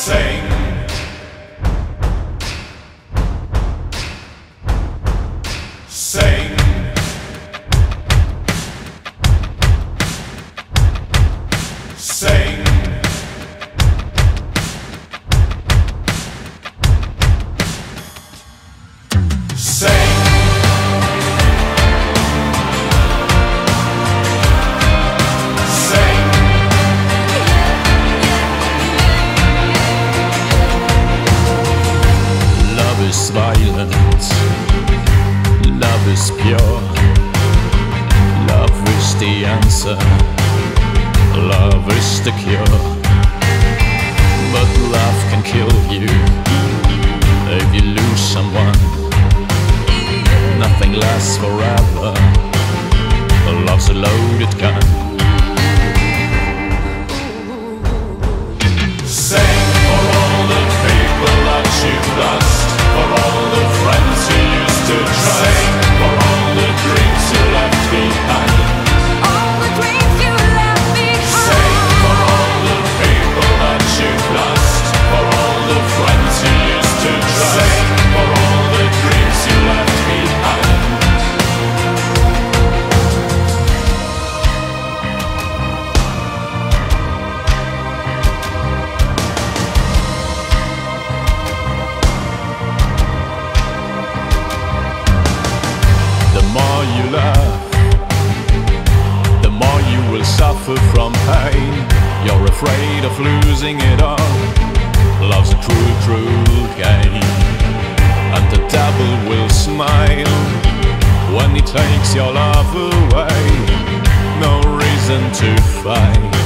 Sing. Love is. Love is the answer, love is the cure. But love suffer from pain. You're afraid of losing it all. Love's a cruel, cruel game. And the devil will smile When he takes your love away. No reason to fight.